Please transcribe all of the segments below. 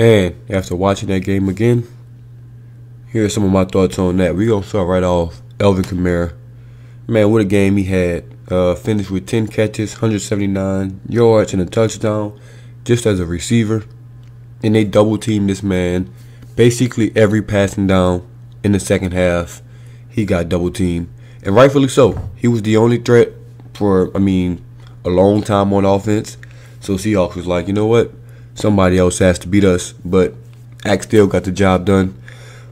Man, after watching that game again, here are some of my thoughts on that. we going to start right off. Alvin Kamara. Man, what a game he had. Uh, finished with 10 catches, 179 yards, and a touchdown just as a receiver. And they double teamed this man basically every passing down in the second half. He got double teamed. And rightfully so. He was the only threat for, I mean, a long time on offense. So Seahawks was like, you know what? Somebody else has to beat us. But Ack still got the job done.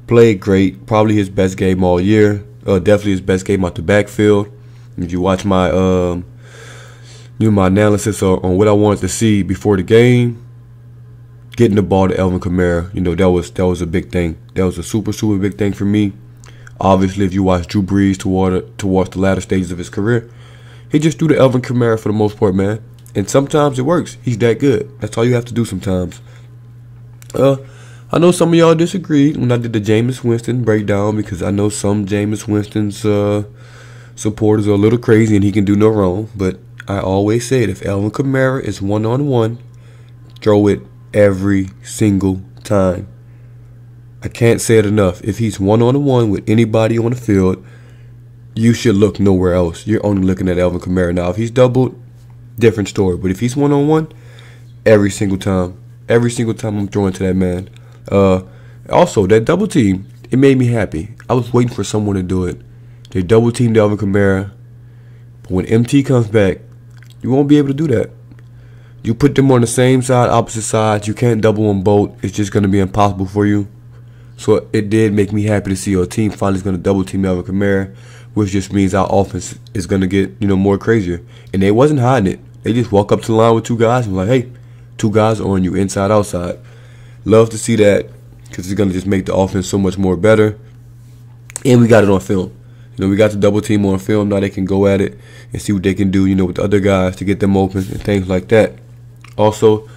Played great. Probably his best game all year. Uh, definitely his best game out the backfield. If you watch my um, you know, my analysis on, on, what I wanted to see before the game, getting the ball to Alvin Kamara, you know that was that was a big thing. That was a super super big thing for me. Obviously, if you watch Drew Brees toward towards the latter stages of his career, he just threw to Alvin Kamara for the most part, man. And sometimes it works. He's that good. That's all you have to do sometimes. Uh, I know some of y'all disagreed when I did the Jameis Winston breakdown because I know some Jameis Winston's uh, supporters are a little crazy and he can do no wrong. But I always said if Alvin Kamara is one on one, throw it every single time. I can't say it enough. If he's one on one with anybody on the field, you should look nowhere else. You're only looking at Alvin Kamara. Now, if he's doubled, different story. But if he's one on one, every single time, every single time I'm throwing to that man. Uh, also, that double team, it made me happy. I was waiting for someone to do it. They double teamed Alvin Kamara. But when MT comes back, you won't be able to do that. You put them on the same side, opposite sides. You can't double them both. It's just going to be impossible for you. So it did make me happy to see your team finally going to double team Alvin Kamara, which just means our offense is going to get you know more crazier. And they wasn't hiding it. They just walk up to the line with two guys and like, hey, two guys on you inside outside. Love to see that because it's going to just make the offense so much more better. And we got it on film. You know, we got the double team on film. Now they can go at it and see what they can do, you know, with the other guys to get them open and things like that. Also,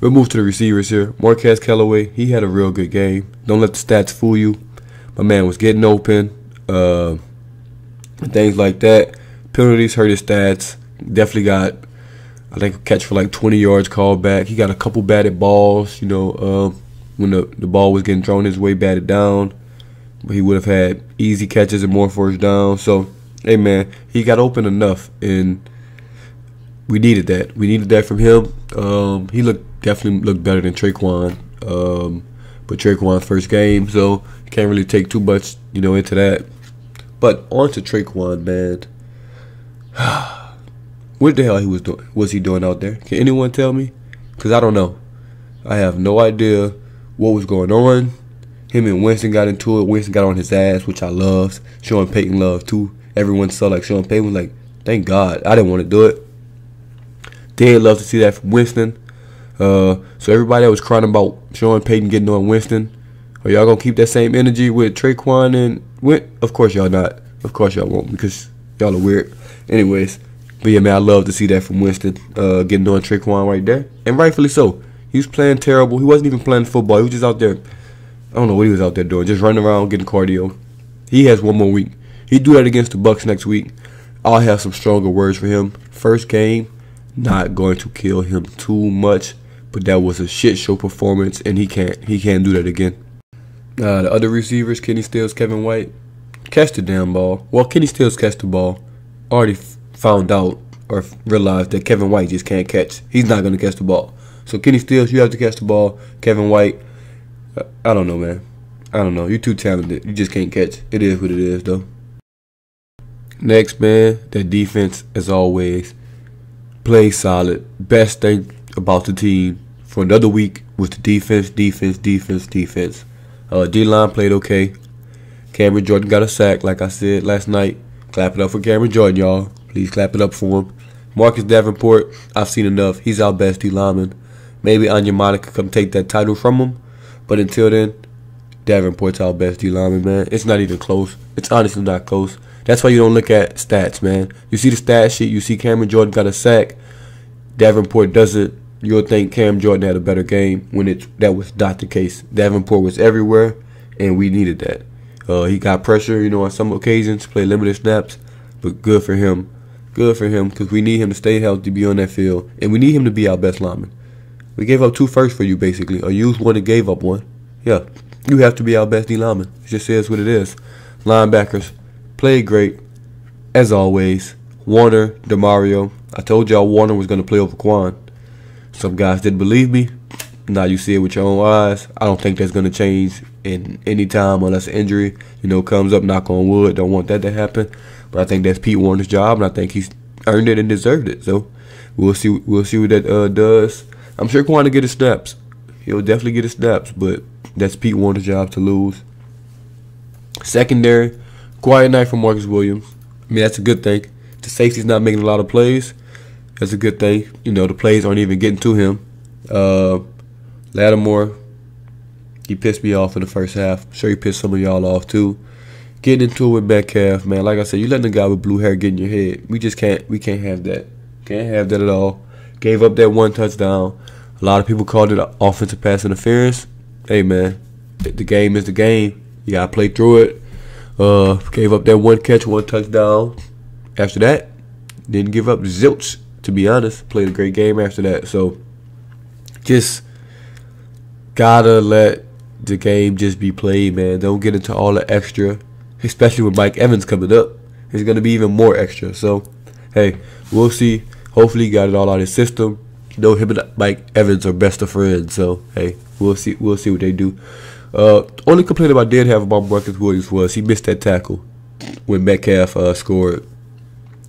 we'll move to the receivers here. Marquez Callaway, he had a real good game. Don't let the stats fool you. My man was getting open, uh, things like that. Penalties hurt his stats. Definitely got, I think, catch for like 20 yards called back. He got a couple batted balls, you know, uh, when the, the ball was getting thrown his way, batted down. But he would have had easy catches and more first down. So, hey, man, he got open enough, and we needed that. We needed that from him. Um, he looked definitely looked better than Tre'Quan. Um, but Tre'Quan's first game, so can't really take too much, you know, into that. But on to Tre'Quan, man. what the hell he was doing? Was he doing out there? Can anyone tell me? Cause I don't know. I have no idea what was going on. Him and Winston got into it. Winston got on his ass, which I loved. Sean Payton loved too. Everyone saw like Sean Payton was like, "Thank God, I didn't want to do it." Did love to see that from Winston. Uh, so everybody that was crying about Sean Payton getting on Winston, are y'all gonna keep that same energy with Tre'Quan and Win? Of course y'all not. Of course y'all won't because y'all are weird. Anyways, but yeah, man, I love to see that from Winston uh, getting on Tre'Quan right there, and rightfully so. He was playing terrible. He wasn't even playing football. He was just out there. I don't know what he was out there doing, just running around getting cardio. He has one more week. He do that against the Bucs next week. I'll have some stronger words for him. First game, not going to kill him too much, but that was a shit show performance, and he can't he can't do that again. Uh, the other receivers, Kenny Stills, Kevin White, catch the damn ball. Well, Kenny Stills catch the ball. Already found out or realized that Kevin White just can't catch. He's not going to catch the ball. So Kenny Stills, you have to catch the ball. Kevin White, I don't know, man. I don't know. You're too talented. You just can't catch. It is what it is, though. Next, man, the defense, as always, play solid. Best thing about the team for another week was the defense, defense, defense, defense. Uh, D line played okay. Cameron Jordan got a sack, like I said last night. Clap it up for Cameron Jordan, y'all. Please clap it up for him. Marcus Davenport, I've seen enough. He's our best D lineman. Maybe Onyemata could come take that title from him. But until then, Davenport's our best D lineman, man. It's not even close. It's honestly not close. That's why you don't look at stats, man. You see the stat sheet, you see Cameron Jordan got a sack. Davenport doesn't. You'll think Cam Jordan had a better game when it that was not the case. Davenport was everywhere, and we needed that. Uh, he got pressure, you know, on some occasions, play limited snaps, but good for him. Good for him because we need him to stay healthy, be on that field, and we need him to be our best lineman. We gave up two firsts for you, basically. Or used one and gave up one. Yeah. You have to be our best D lineman. It just says what it is. Linebackers played great, as always. Werner, Demario. I told y'all Werner was going to play over Kwon. Some guys didn't believe me. Now you see it with your own eyes. I don't think that's going to change in any time unless an injury, you know, comes up. Knock on wood. Don't want that to happen. But I think that's Pete Werner's job, and I think he's earned it and deserved it. So we'll see. We'll see what that uh, does. I'm sure Kwon will get his snaps. He'll definitely get his snaps, but that's Pete Werner's job to lose. Secondary, quiet night for Marcus Williams. I mean, that's a good thing. The safety's not making a lot of plays. That's a good thing. You know, the plays aren't even getting to him. Uh, Lattimore, he pissed me off in the first half. I'm sure he pissed some of y'all off too. Getting into it with Metcalf, man. Like I said, you letting the guy with blue hair get in your head. We just can't. We can't have that. Can't have that at all. Gave up that one touchdown. A lot of people called it offensive pass interference. Hey man, the game is the game. You gotta play through it. Uh, gave up that one catch, one touchdown. After that, didn't give up zilch. To be honest, played a great game after that. So, just gotta let the game just be played, man. Don't get into all the extra, especially with Mike Evans coming up. It's gonna be even more extra. So, hey, we'll see. Hopefully, he got it all out of his system. You know, him and Mike Evans are best of friends. So, hey, we'll see. We'll see what they do. Uh, only complaint I did have about Marcus Williams was he missed that tackle when Metcalf uh, scored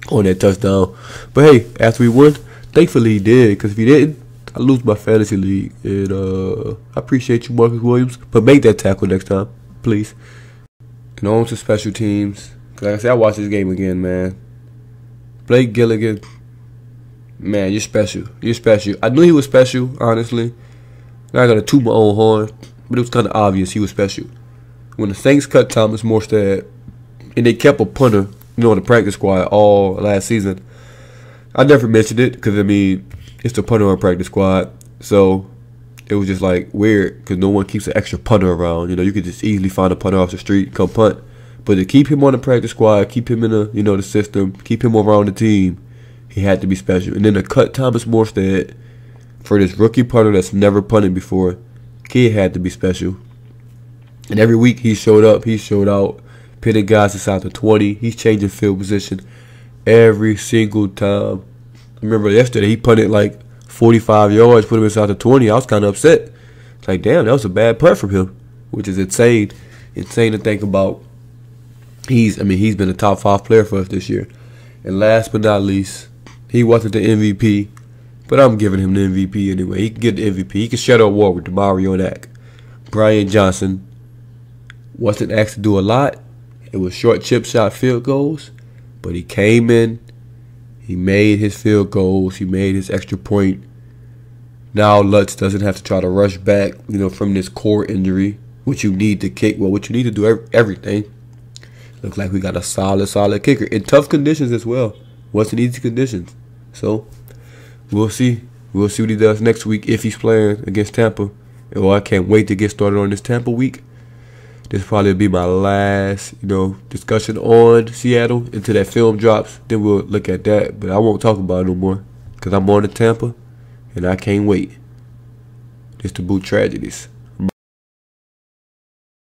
on that touchdown. But hey, after we won, thankfully he did. Because if he didn't, I lose my fantasy league. And uh, I appreciate you, Marcus Williams. But make that tackle next time, please. And to special teams. Like I said, I watched this game again, man. Blake Gillikin, man, you're special. You're special. I knew he was special, honestly. Not gonna toot my own horn, but it was kind of obvious he was special. When the Saints cut Thomas Morstead, and they kept a punter you know, on the practice squad all last season. I never mentioned it because I mean it's the punter on practice squad, so it was just like weird because no one keeps an extra punter around. You know, you could just easily find a punter off the street, come punt. But to keep him on the practice squad, keep him in the you know the system, keep him around the team, he had to be special. And then to cut Thomas Morstead for this rookie punter that's never punted before, kid had to be special. And every week he showed up, he showed out pitting guys inside the 20. He's changing field position every single time. Remember yesterday he punted like 45 yards, put him inside the 20. I was kind of upset. Like, damn, that was a bad punt from him, which is insane. Insane to think about. He's, I mean, he's been a top five player for us this year. And last but not least, he wasn't the MVP, but I'm giving him the MVP anyway. He can get the MVP. He can shut up war with Demarion Ack. Brian Johnson wasn't asked to do a lot, it was short chip shot field goals, but he came in, he made his field goals, he made his extra point. Now Lutz doesn't have to try to rush back, you know, from this core injury, which you need to kick. Well, what you need to do everything. Looks like we got a solid, solid kicker in tough conditions as well. Wasn't easy conditions, so we'll see. We'll see what he does next week if he's playing against Tampa. Oh, I can't wait to get started on this Tampa week. This probably be my last, you know, discussion on Seattle until that film drops. Then we'll look at that, but I won't talk about it no more because I'm on to Tampa, and I can't wait. Just DaBoot Tragedies.